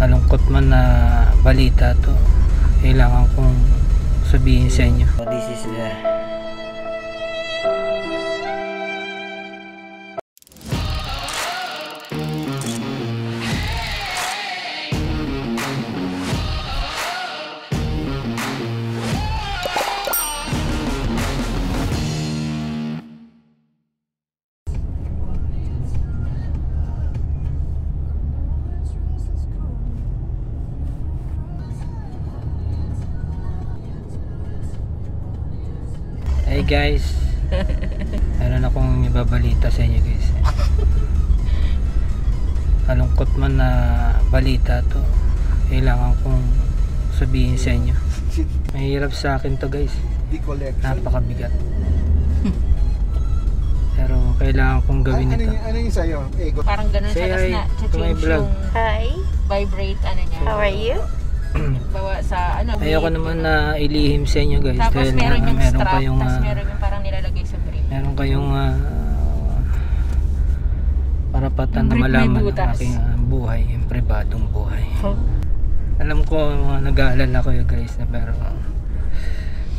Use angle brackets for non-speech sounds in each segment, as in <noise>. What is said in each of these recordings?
malungkot man na balita to. Kailangan kong sabihin sa inyo. This is the guys <laughs> Meron akong ibabalita sa inyo guys Malungkot man na balita to Kailangan kong sabihin sa inyo Mahirap sa akin to guys. Napakabigat Pero kailangan kong gawin ano, ito yung, ano yung sa'yo? Ego. Parang ganun Say siya, tapos hi na to my vlog. Hi, vibrate ano niya. how are you? Bawa sa ano. Ayoko naman na ilihim sa inyo guys Tapos Dahil meron yung meron strap, kayong tapos ah, meron yung parang nilalagay sa brief. meron kayong ah, karapatan na malaman ang aking ah, buhay, yung pribadong buhay. Alam ko mga nag-aalala yun guys na pero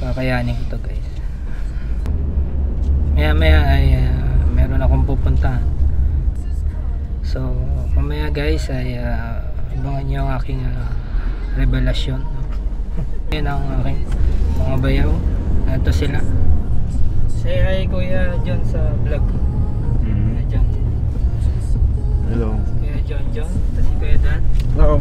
kakayanin ko to guys. Maya maya ay ah, meron akong pupuntahan. So mamaya guys ay ah, abangan nyo ang aking ah, revelasyon. <laughs> Yan ang aking mga bayaw. Ito sila. Say hi Kuya John sa vlog. Kuya John. Hello. Kuya John John. Ito si Kuya Dan. Oo.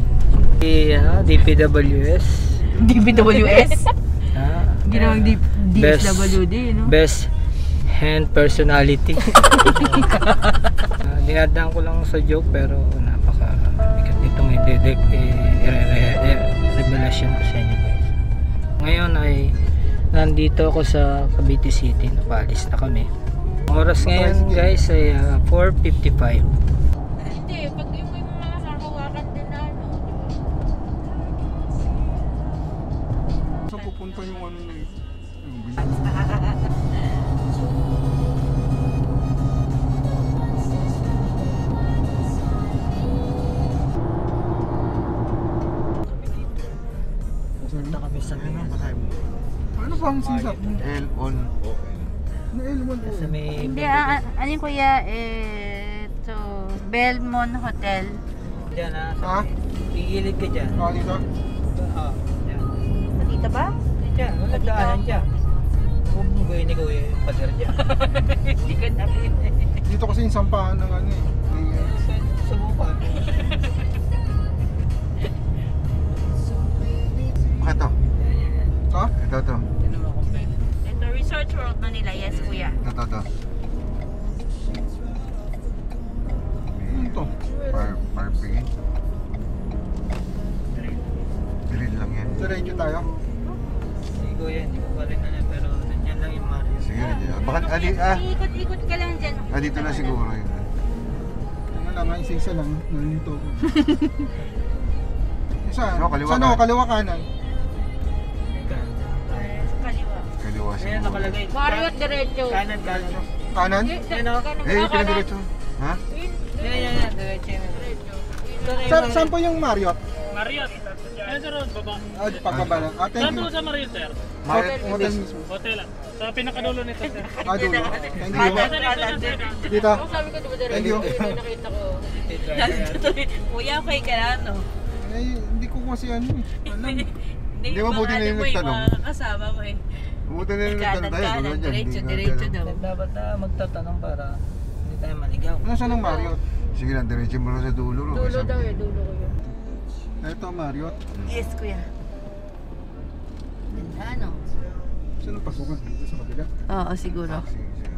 Si ano, DPWS. <laughs> DPWS. <laughs> Ah, Ginawang D- Best- DSWD, no? Best hand personality. uh, dinadaan ko lang sa joke pero napaka bigat nitong i-dedek eh, revelasyon ko sa inyo guys. Ngayon ay nandito ako sa Cavite City. Napalis na kami. Oras ngayon guys ay ah, 4.55. Ano ba ang sisap mo? L on O Na L1 o. sa may Hindi, ah, ano yung kuya, eh, ito, Belmont Hotel. Diyan ha. Ha? Pigilid ka dyan. Ah, dito? Oo. Diyan. Dito ba? Diyan. Wala daanan dyan. Huwag mo gawin ni Kuya yung pader dyan. <laughs> Hindi ko na Dito kasi yung sampahan ng ano eh. Yung, uh, Sa, sa bukan. Bakit to? Ha? Ito to. Yan. Ito, Resort World Manila. Yes, kuya. Ito to to. Ano to? Fire, fire brigade. Drill lang yan. Diretso tayo. Si Kuya, hindi ko pa rin alam pero nandiyan lang yung Mario. Sige rin dyan. Bakit, ah, ah, Ikot-ikot ka lang dyan. ah, dito na siguro yun. Ano lang, isa-isa lang. Nandito ko. <laughs> Isa. So, kaliwa Saan ka. ako? Kaliwa kanan. Ayan, nakalagay. Marriott diretso. Kanan, kanan. Kanan? Yan o. Eh, pinadiretso. Ha? Yan, yan, yan. Diretso yun. Ito na yung Sa, Mario. saan po yung Marriott? Marriott. Yan sa road, baba. Ah, pagbaba lang. Ah, thank Saan you. po sa Marriott, sir? Hotel, hotel mismo. Hotel lang. Sa pinakadulo nito, sir. <laughs> Ah, dulo. Thank you. Dito. Sabi ko, diba diretso? Thank you. Nakita ko. <laughs> Kuya, okay ka na, no? Eh, hindi ko kasi ano eh. Alam. <laughs> Hindi Di ba buti na yung nagtanong? kasama mo eh. Buti na yung nagtanong tayo. Kanan, Wala dyan. diretso, diretso daw. Dapat na magtatanong para hindi tayo maligaw. Ano saan ang Marriott? Sige lang, diretso mo lang sa dulo. ro. Dulo daw eh, dulo ko yun. Ito, Marriott. Yes, kuya. Ganda, ano? Saan ang pasukan? Dito sa kabila. Oo, siguro. Sige, sige.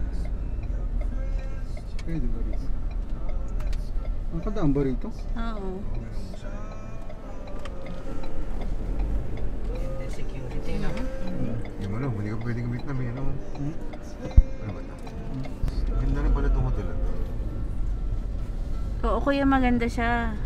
Pwede ba rito? Ang kadaan ba rito? Oo. Hindi, security na. Yung ano, hindi ka pwedeng gamit na may ano. Hmm? Ano ba ito? Ganda rin pala itong hotel. ah. Oo, kuya, maganda siya.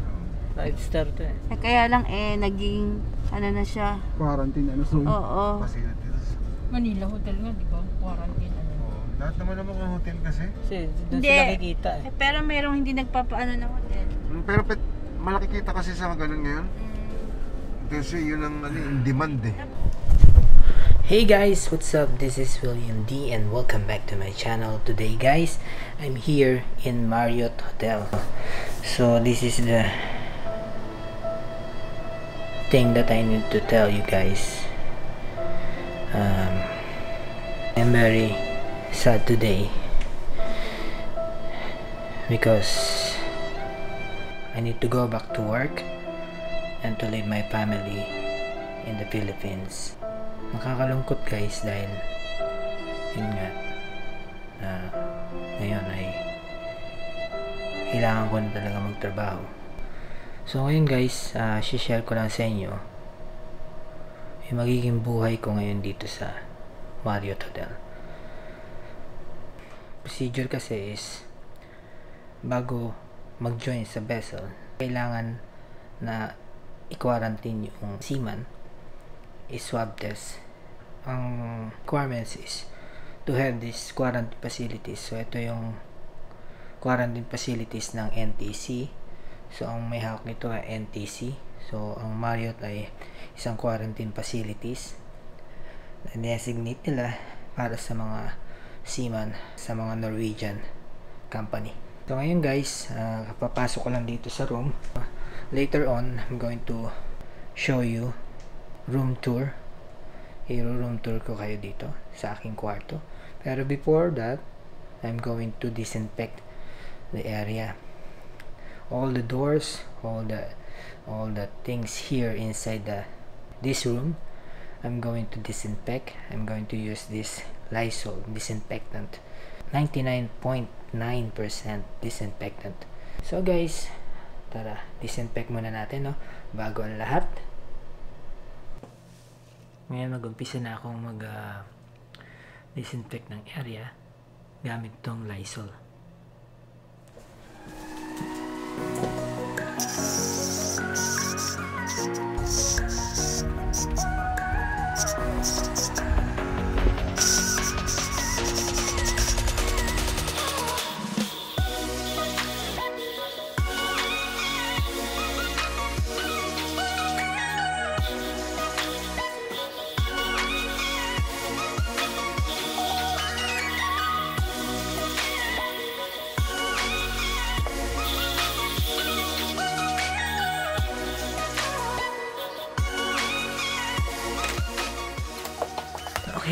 Five star to eh. Eh, Kaya lang eh, naging, ano na siya. Quarantine ano zone. Oo. Facilities. Manila Hotel nga, di ba? Quarantine ano. Oo. Lahat naman ng mga hotel kasi. Kasi doon Hindi. sila nakikita eh. Eh, pero merong hindi nagpapaano ng hotel. Mm, Pero pet, malaki kita kasi sa ganun ngayon. Kasi yun ang ano, yung demand eh. Hey guys, what's up? This is William D and welcome back to my channel. Today guys, I'm here in Marriott Hotel. So this is the thing that I need to tell you guys. Um, I'm very sad today because I need to go back to work and to leave my family in the Philippines. Makakalungkot guys dahil yun nga na ngayon ay kailangan ko na talaga magtrabaho. So ngayon guys, uh, share ko lang sa inyo yung magiging buhay ko ngayon dito sa Marriott Hotel. Procedure kasi is bago mag-join sa vessel, kailangan na i-quarantine yung seaman i-swab test. Ang requirements is to have these quarantine facilities. So, ito yung quarantine facilities ng NTC. So, ang may hawak nito ay NTC. So, ang Marriott ay isang quarantine facilities na designate nila para sa mga seaman sa mga Norwegian company. So, ngayon guys, uh, papasok ko lang dito sa room. Later on, I'm going to show you room tour. I-room tour ko kayo dito sa aking kwarto. Pero before that, I'm going to disinfect the area. All the doors, all the all the things here inside the this room, I'm going to disinfect. I'm going to use this Lysol disinfectant. 99.9% disinfectant. So guys, tara, disinfect muna natin no bago ang lahat. Ngayon mag-umpisa na akong mag uh, disinfect ng area gamit tong Lysol.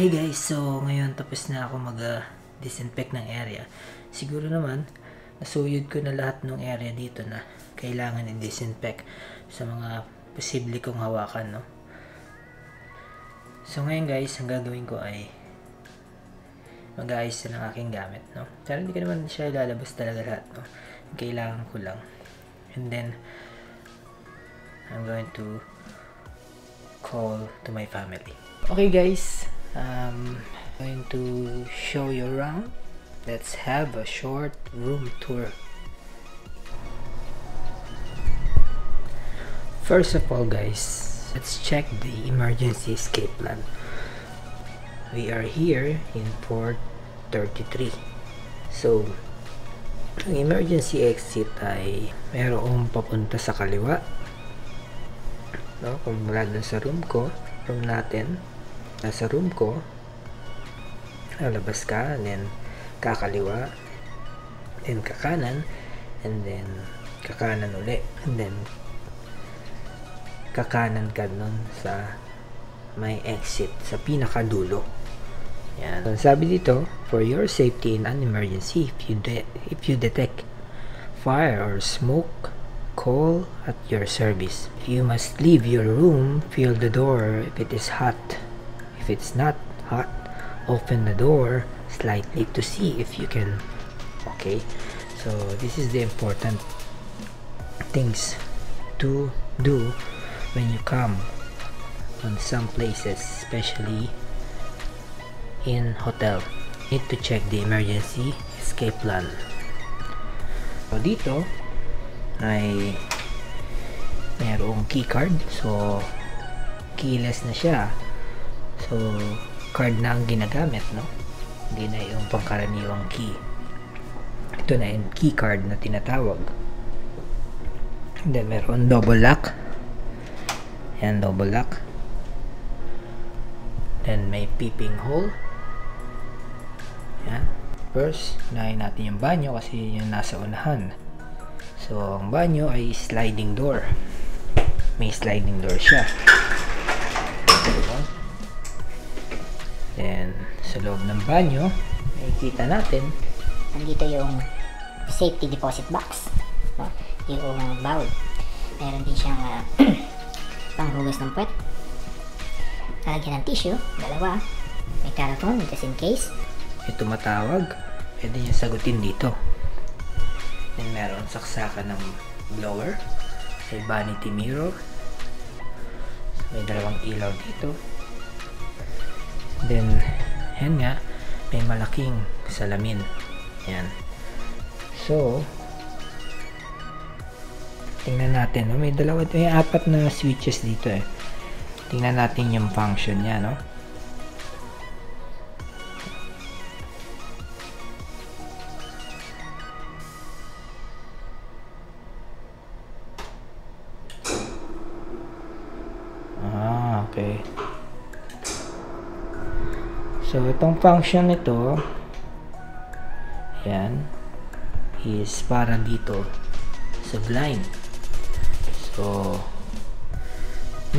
Okay guys, so ngayon tapos na ako mag uh, ng area. Siguro naman, nasuyod ko na lahat ng area dito na kailangan i-disinfect sa mga posible kong hawakan, no? So ngayon guys, ang gagawin ko ay mag-aayos na ng aking gamit, no? Pero hindi ko naman siya ilalabas talaga lahat, no? Kailangan ko lang. And then, I'm going to call to my family. Okay guys, um, I'm going to show you around. Let's have a short room tour. First of all guys, let's check the emergency escape plan. We are here in port 33. So, ang emergency exit ay mayroong papunta sa kaliwa. No, kung mula sa room ko, room natin, nasa room ko. Lalabas ka and then kakaliwa then kakanan and then kakanan uli and then kakanan ka nun sa may exit sa pinakadulo. Yan. So, sabi dito for your safety in an emergency if you de- if you detect fire or smoke call at your service. You must leave your room fill the door if it is hot if it's not hot open the door slightly to see if you can okay? So this is the important things to do when you come on some places especially in hotel. Need to check the emergency escape plan. So dito ay mayroong key card. So keyless na siya so card na ang ginagamit no hindi na yung pangkaraniwang key ito na yung key card na tinatawag Then meron double lock. Yan, double lock. Then may peeping hole. Yan. First, unahin natin yung banyo kasi yung nasa unahan. So, ang banyo ay sliding door. May sliding door siya. Loob ng banyo, makikita natin nandito yung safety deposit box no? yung bowl meron din siyang uh, <clears throat> panghugas ng puwet lalagyan ng tissue dalawa may telephone just in case may tumatawag, pwede niya sagutin dito. Then meron saksakan ng blower, may vanity mirror, may dalawang ilaw dito. Then, yan nga, may malaking salamin. Yan. So, tingnan natin. May dalawa, may apat na switches dito eh. Tingnan natin yung function niya, no? Ah, okay. So, itong function nito, yan, is para dito sa blind. So,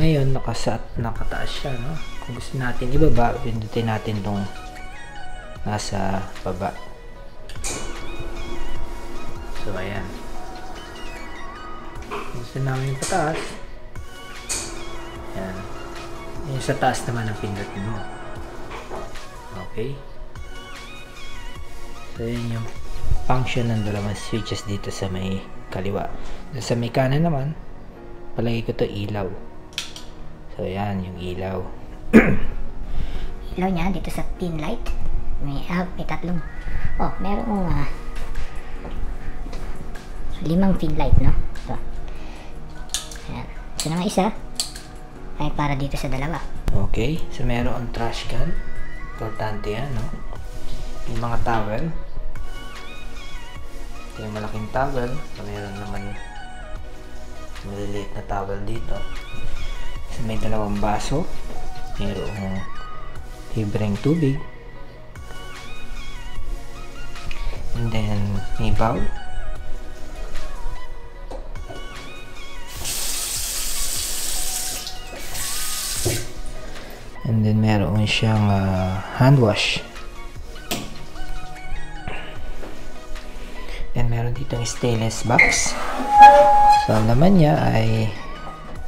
ngayon, nakasat, nakataas siya, no? Kung gusto natin ibaba, pindutin natin tong nasa baba. So, ayan. Gusto namin pataas, Yan. Yung sa taas naman ang pindutin mo. Okay. So, yun yung function ng dalawang switches dito sa may kaliwa. Sa may kanan naman, palagi ko to ilaw. So, yan yung ilaw. <clears throat> ilaw niya dito sa pin light may, ah, may tatlong oh merong uh, limang pin light no ito Ayan. so naman isa ay para dito sa dalawa Okay. So, meron trash can. Importante yan, no? Yung mga towel. Ito yung malaking towel. So, meron naman maliliit na towel dito. So, may dalawang baso. Mayroong libreng tubig. And then, may bowl. Then siyang ah, hand wash. And meron ditong stainless box. So, ang laman niya ay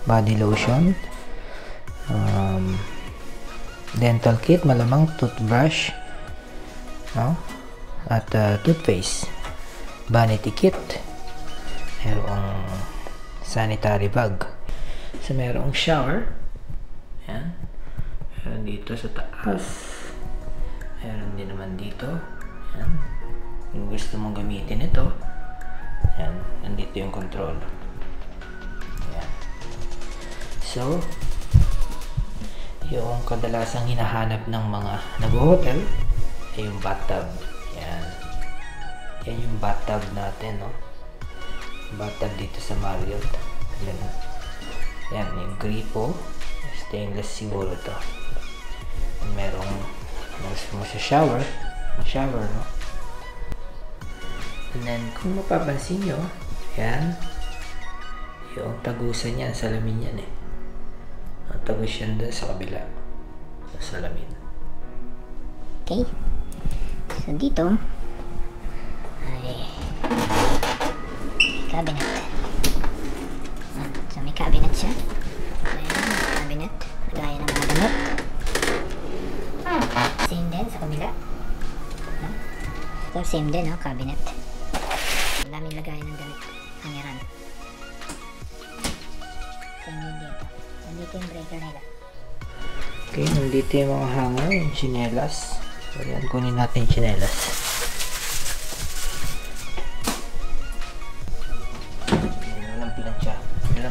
body lotion, um, dental kit, malamang toothbrush, no? at ah, toothpaste, vanity kit, merong sanitary bag. So, merong shower. Dito sa taas. Meron din naman dito. Yan. Kung gusto mong gamitin ito, yan. Nandito yung control. Yan. So, yung kadalasang hinahanap ng mga nag-hotel ay yung bathtub. Yan. Yan yung bathtub natin, no? Bathtub dito sa Marriott. Yan. Yan, yung gripo. Stainless siguro to. Merong sa shower. Shower, no? And then, kung mapapansin nyo, yan, yung tagusan yan, salamin yan eh. Ang tagus yan doon sa kabila. Sa salamin. okay so dito ay cabinet Ah, so may cabinet siya ayan cabinet gaya ng damit same din sa kabila no? same din no cabinet ang daming lagayan ng damit hangeran same din dito nandito yung breaker nila Okay, nandito yung mga hanger, yung chinelas. So, yan, kunin natin yung chinelas.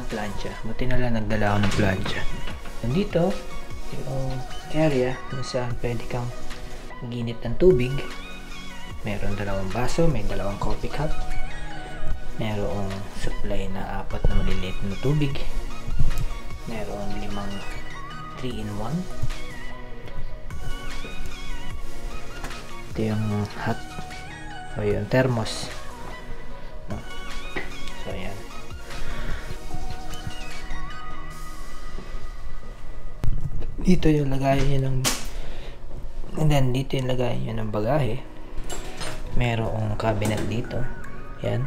Plancha. Buti na lang nagdala ako ng plancha. Nandito, yung area kung saan pwede kang maginit ng tubig. Meron dalawang baso, may dalawang coffee cup. Merong supply na apat na maliliit na tubig. Merong limang 3 in 1. Ito yung hot o yung thermos. Dito yung lagayan nyo ng and then dito yung lagayan nyo ng bagahe. Merong cabinet dito. Yan.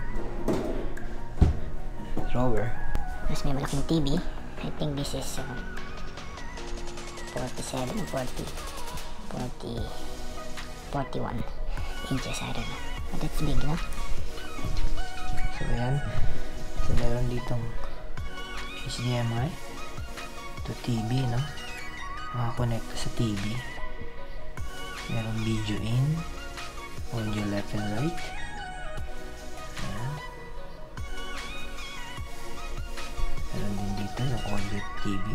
Drawer. Tapos may malaking TV. I think this is uh, 47 or 40. 40. 41 inches. I don't know. But that's big, no? So, ayan. So, meron ditong HDMI to TV, no? Makakonekta sa TV. Meron video in. Audio left and right. Ayan. Meron din dito yung audio TV.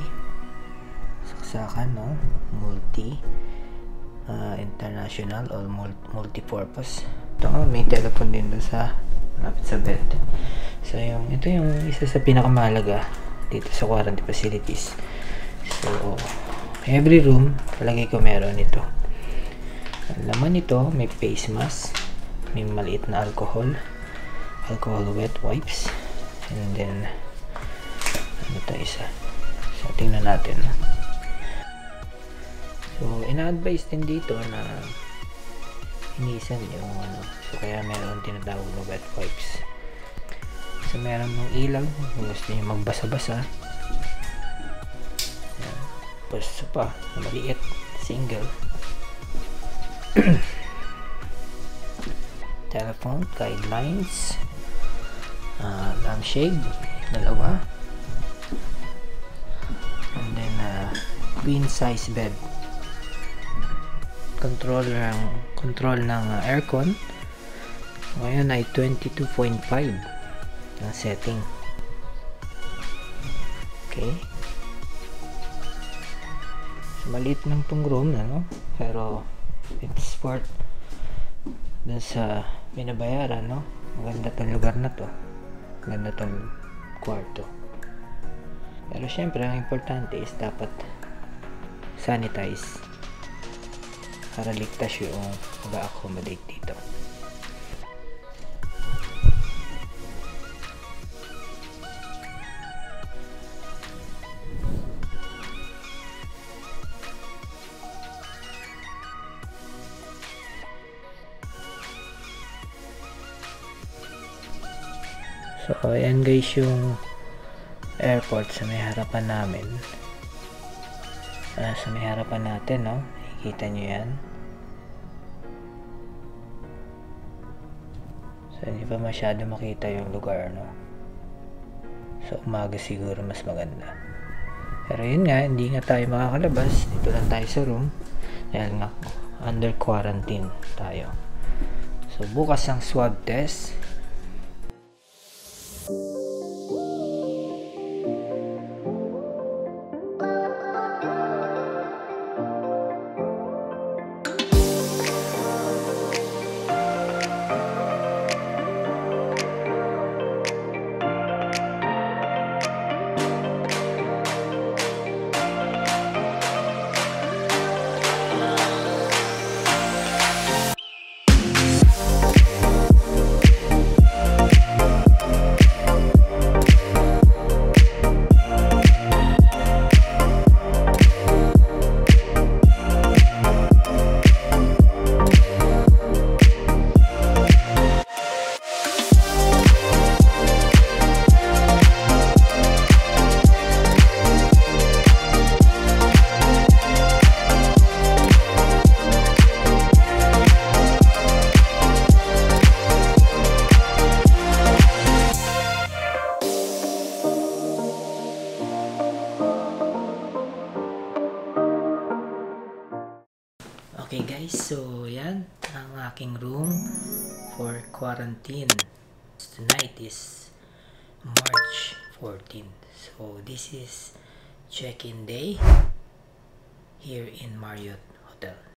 Saksakan, no? Multi. ah, international or mul- multi-purpose. Ito nga, may telephone din doon sa malapit sa bed. So, yung, ito yung isa sa pinakamahalaga dito sa quarantine facilities. So, every room, palagi ko meron ito. Ang laman nito, may face mask, may maliit na alcohol, alcohol wet wipes, and then, ano to isa? So, tingnan natin. So, ina-advise din dito na hinisan yung ano. So, kaya meron tinatawag na wet wipes. So, meron ng ilaw kung gusto nyo magbasa-basa. Tapos, isa pa, maliit, single. <clears throat> Telephone, guidelines, uh, lampshade, dalawa. And then, uh, queen size bed control ng control ng uh, aircon ngayon ay 22.5 ang setting maliit lang tong room ano? Pero it's worth dun sa binabayaran no? Maganda tong lugar na to. Maganda tong kwarto. Pero syempre ang importante is dapat sanitize para ligtas yung mag-accommodate dito. Guys yung airport sa may harapan namin. Ah, sa may harapan natin, no? Nakikita nyo yan. So, hindi pa masyado makita yung lugar, no? So, umaga siguro mas maganda. Pero yun nga, hindi nga tayo makakalabas. Dito lang tayo sa room. Dahil nga, under quarantine tayo. So, bukas ang swab test. Quarantine. Tonight is March 14. So this is check-in day here in Marriott Hotel.